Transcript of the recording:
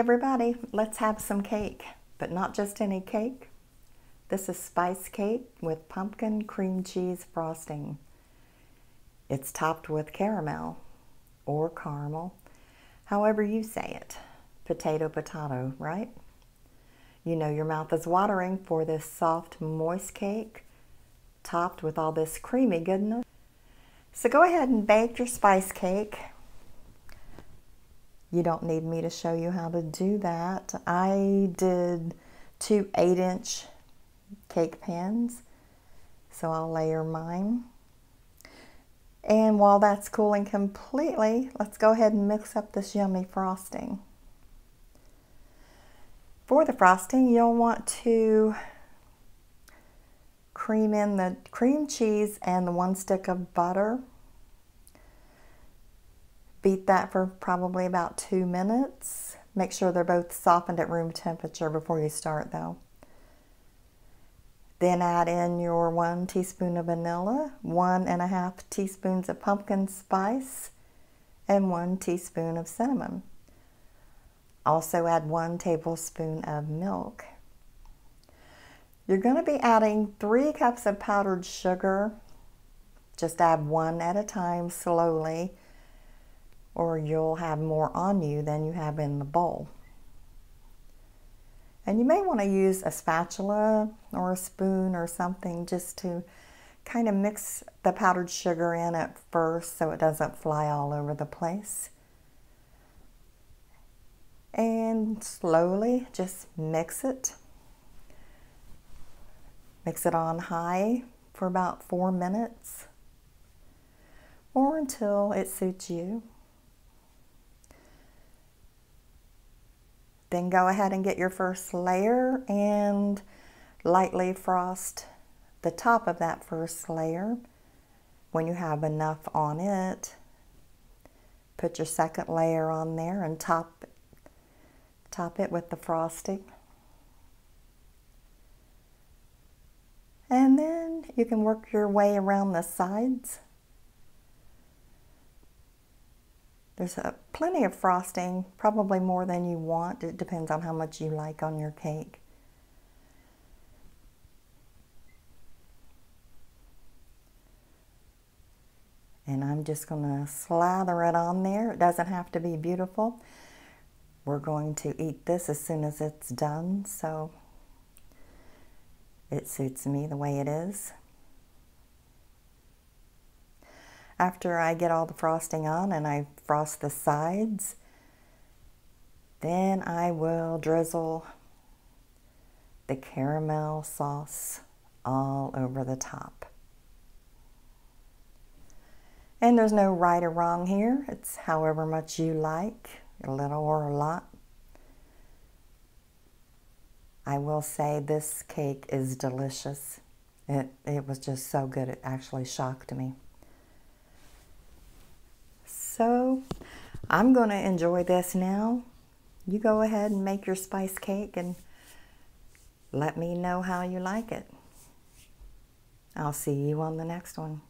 everybody, let's have some cake, but not just any cake. This is spice cake with pumpkin cream cheese frosting. It's topped with caramel or caramel, however you say it. Potato, potato, right? You know your mouth is watering for this soft, moist cake topped with all this creamy goodness. So go ahead and bake your spice cake. You don't need me to show you how to do that. I did two 8 inch cake pans. So I'll layer mine. And while that's cooling completely, let's go ahead and mix up this yummy frosting. For the frosting, you'll want to cream in the cream cheese and the one stick of butter. Beat that for probably about two minutes. Make sure they're both softened at room temperature before you start though. Then add in your one teaspoon of vanilla, one and a half teaspoons of pumpkin spice, and one teaspoon of cinnamon. Also add one tablespoon of milk. You're going to be adding three cups of powdered sugar. Just add one at a time slowly or you'll have more on you than you have in the bowl. And you may want to use a spatula or a spoon or something just to kind of mix the powdered sugar in at first so it doesn't fly all over the place. And slowly just mix it. Mix it on high for about four minutes or until it suits you. Then go ahead and get your first layer and lightly frost the top of that first layer. When you have enough on it, put your second layer on there and top, top it with the frosting. And then you can work your way around the sides. There's a, plenty of frosting, probably more than you want. It depends on how much you like on your cake. And I'm just going to slather it on there. It doesn't have to be beautiful. We're going to eat this as soon as it's done, so it suits me the way it is. After I get all the frosting on and I frost the sides, then I will drizzle the caramel sauce all over the top. And there's no right or wrong here. It's however much you like, a little or a lot. I will say this cake is delicious. It, it was just so good, it actually shocked me. So I'm going to enjoy this now. You go ahead and make your spice cake and let me know how you like it. I'll see you on the next one.